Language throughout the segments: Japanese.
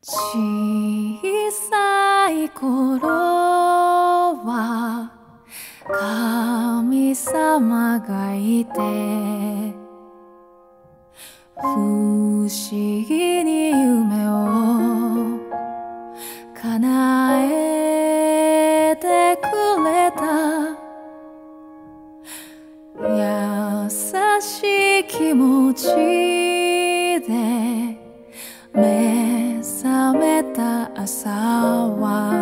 小さい頃は神様がいて不思議に夢を叶えてくれた。優しい気持ち。た朝は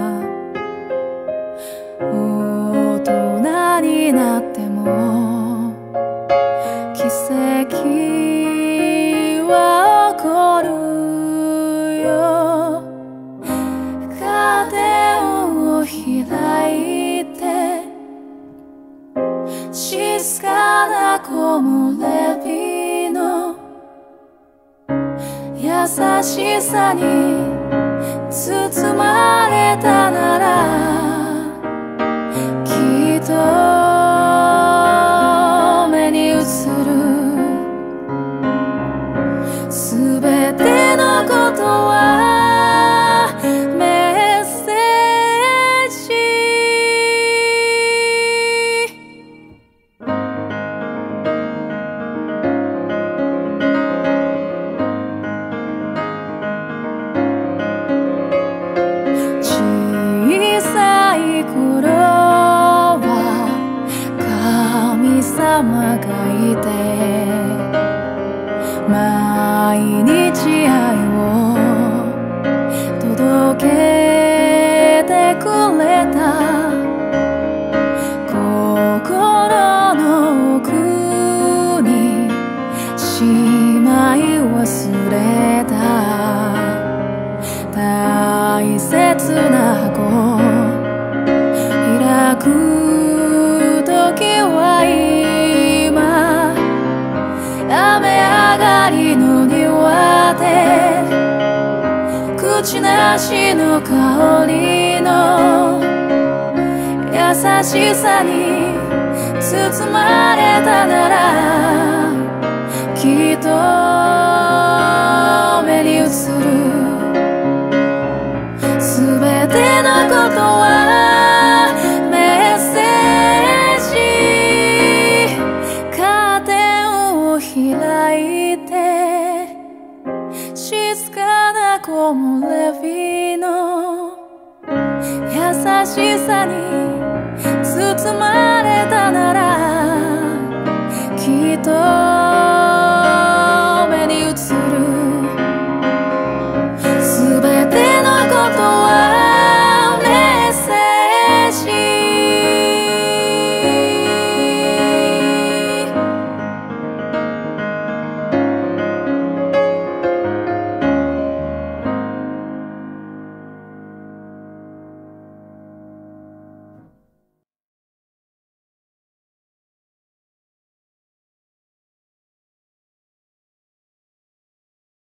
大人になっても奇跡は起こるよ。カーテンを開いて静かな木漏れ日の優しさに包まれたなら様がい。て毎日愛を届けてくれた。心の奥にしまい忘れた。大切な箱て口なしの香りの優しさに包まれたならかな木漏れ日の優しさに包まれたならきっと